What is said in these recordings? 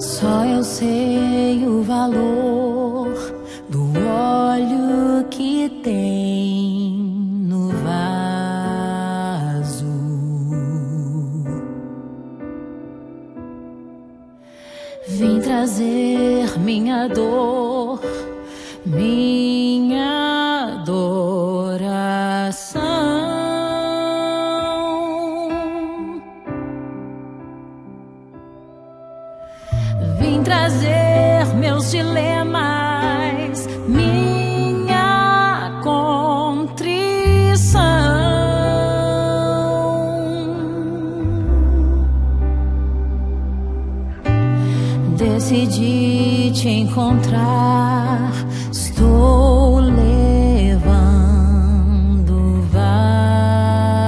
Só eu sei o valor do óleo que tem no vaso. Vim trazer minha dor, minha trazer meus dilemas, minha contrição. Decidi te encontrar, estou levando vaso.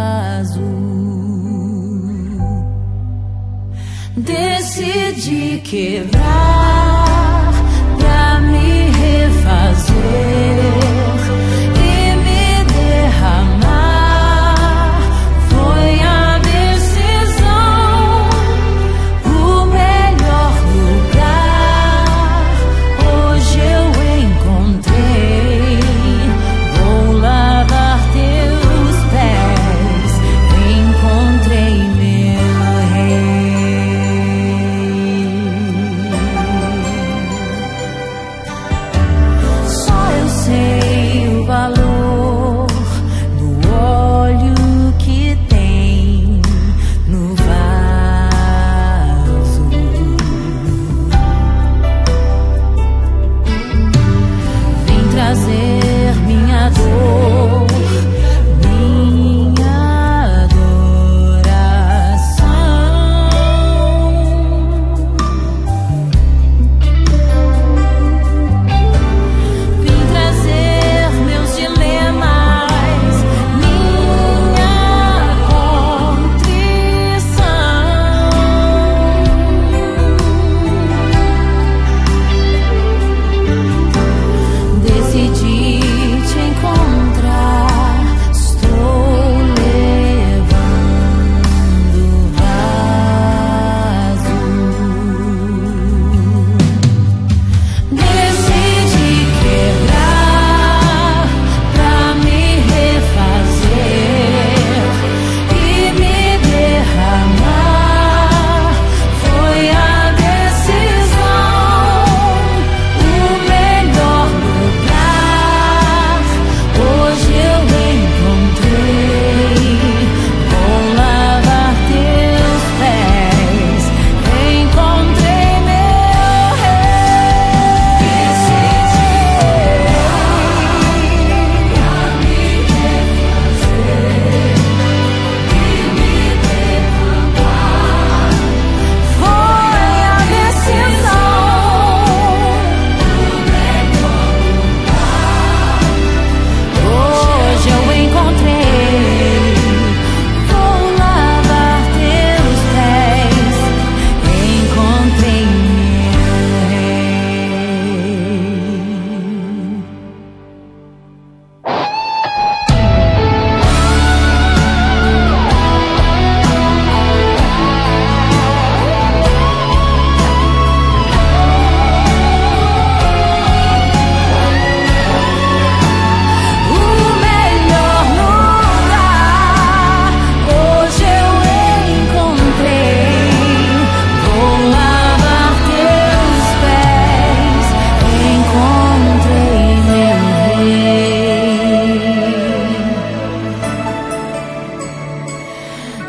Decidi quebrar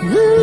Ooh.